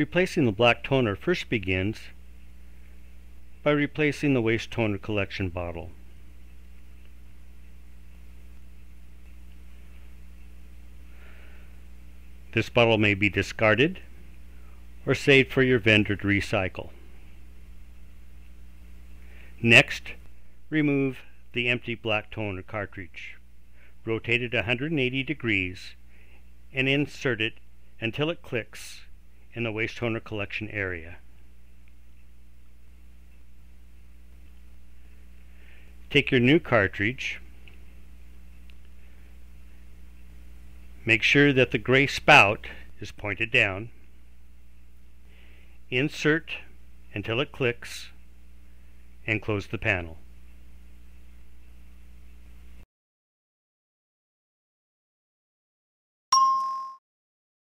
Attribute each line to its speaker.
Speaker 1: Replacing the black toner first begins by replacing the waste toner collection bottle. This bottle may be discarded or saved for your vendor to recycle. Next, remove the empty black toner cartridge. Rotate it 180 degrees and insert it until it clicks in the waste toner collection area. Take your new cartridge, make sure that the gray spout is pointed down, insert until it clicks, and close the panel.